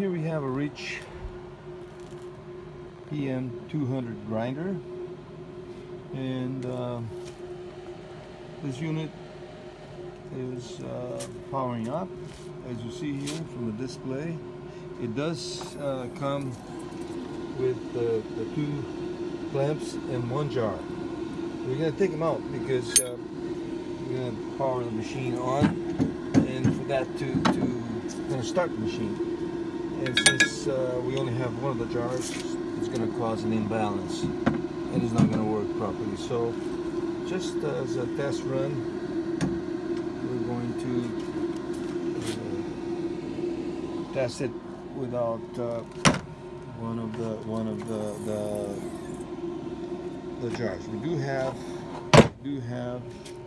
Here we have a Retsch PM200 grinder. And uh, this unit is uh, powering up as you see here from the display. It does uh, come with the, the two clamps and one jar. We're going to take them out because uh, we're going to power the machine on and for that to, to to start the machine and since uh, we only have one of the jars, it's going to cause an imbalance and it's not going to work properly. So just as a test run, we're going to uh, test it without uh, one of the one of the, the the jars. We do have do have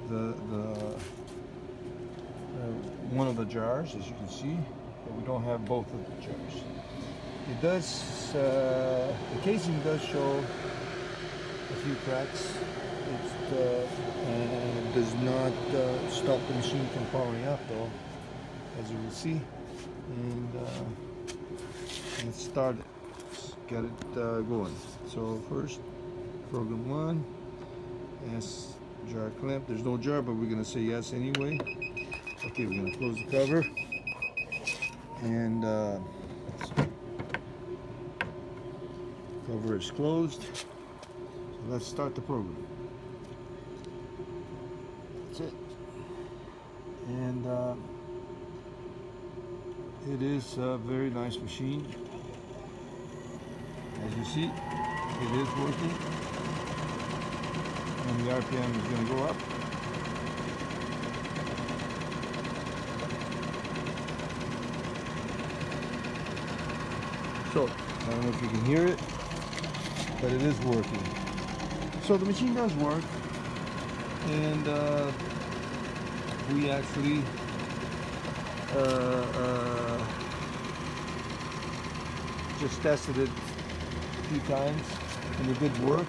the the uh, one of the jars, as you can see but we don't have both of the jars. It does, uh, the casing does show a few cracks. It uh, does not uh, stop the machine from powering up though, as you will see. And uh, let's start it. Let's get it uh, going. So first, program one, yes, jar clamp. There's no jar, but we're gonna say yes anyway. Okay, we're gonna close the cover and uh, cover is closed. So let's start the program. That's it. And uh, it is a very nice machine. As you see, it is working. And the RPM is going to go up. So, I don't know if you can hear it, but it is working. So the machine does work, and uh, we actually uh, uh, just tested it a few times, and it did work.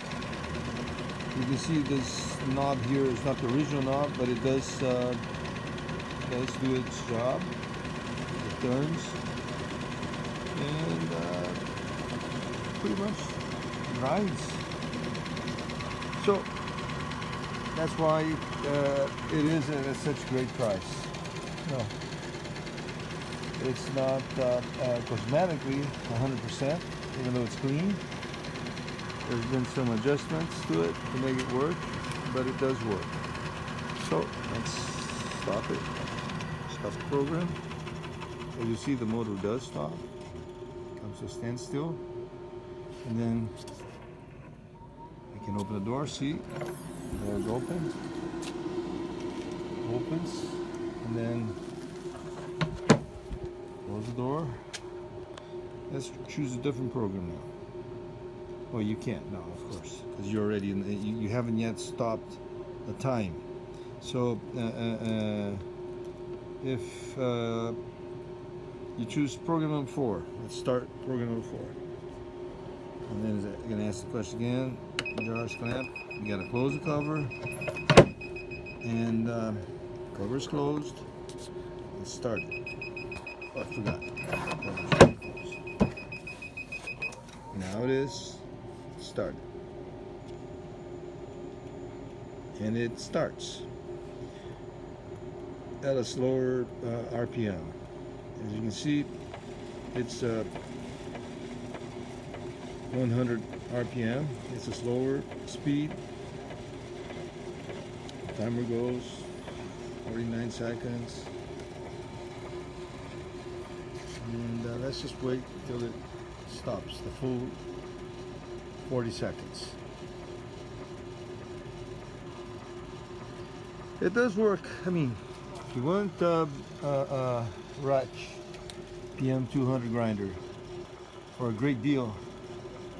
You can see this knob here is not the original knob, but it does uh, does do its job. It turns and uh, pretty much rides. So that's why uh, it is at such great price. No, it's not uh, uh cosmetically 100%, even though it's clean. There's been some adjustments to it to make it work, but it does work. So let's stop it. Stop the program. As you see, the motor does stop to a standstill and then I can open the door see. The door is open opens. And then close the door. Let's choose a different program now. Well you can't now of course because you're already in the, you, you, haven't yet stopped the time. So uh, uh, uh, if uh, you choose program number four. Let's start program number four. And then you're gonna ask the question again. Jars clamp. You gotta close the cover. And uh, cover is closed. Let's start Oh, I forgot. Now it is started. And it starts at a slower uh, RPM. As you can see, it's uh, 100 RPM. It's a slower speed. The timer goes 49 seconds. And uh, let's just wait till it stops, the full 40 seconds. It does work. I mean, if you want uh, uh, uh Retsch PM200 grinder for a great deal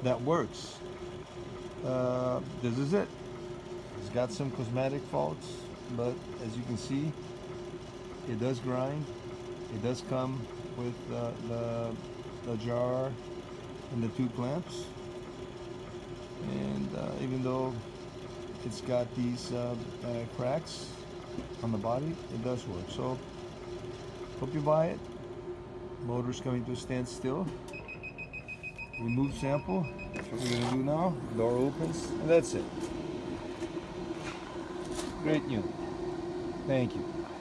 that works. Uh, this is it. It's got some cosmetic faults, but as you can see, it does grind. It does come with uh, the, the jar and the two clamps. And uh, even though it's got these uh, uh, cracks on the body, it does work. So Hope you buy it Motor's coming to a standstill. Remove sample. That's what we're gonna do now. Door opens, and that's it. Great unit. Thank you.